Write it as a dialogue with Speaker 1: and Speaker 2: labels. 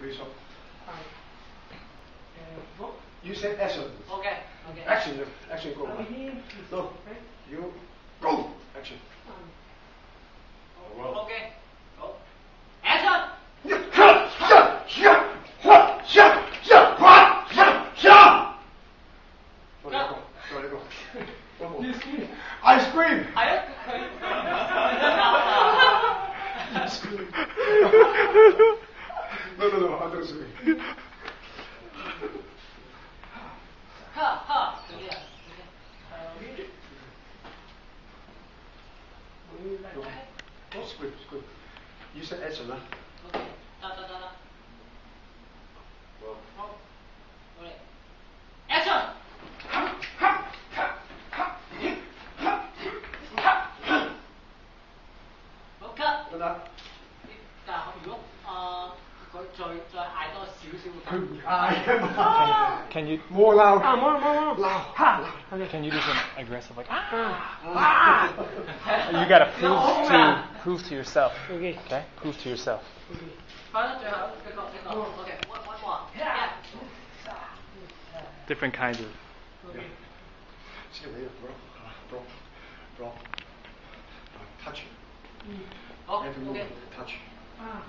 Speaker 1: Bishop.
Speaker 2: Uh, oh, Hi.
Speaker 1: You said action.
Speaker 2: Okay. okay.
Speaker 1: Action. Action. Go.
Speaker 2: Uh,
Speaker 1: no. You go. Action. Oh, well. Okay. Go. Action. I scream! I 哈哈都是鬼不是
Speaker 2: 鬼于是哎什
Speaker 1: 么哒哒哒哒我好这
Speaker 2: 看看看看看
Speaker 1: 看
Speaker 2: 看看看干好比如啊 佢再再嗌多少少会
Speaker 1: 佢唔嗌啊嘛。
Speaker 3: Can you
Speaker 1: 冇闹。
Speaker 2: 啊冇冇冇
Speaker 1: 闹。
Speaker 3: can you do some aggressive like ah?
Speaker 1: 啊
Speaker 3: You gotta prove
Speaker 2: 有
Speaker 3: to
Speaker 2: 啊
Speaker 3: prove to yourself.
Speaker 2: OK
Speaker 3: Okay? Prove to yourself.
Speaker 2: 快啦最后一个一个 OK one one more yeah
Speaker 3: Different kinds of
Speaker 2: OK
Speaker 1: 这个没有，bro，bro，bro，touch，
Speaker 2: 好
Speaker 1: every
Speaker 2: OK
Speaker 1: move touch，
Speaker 2: 啊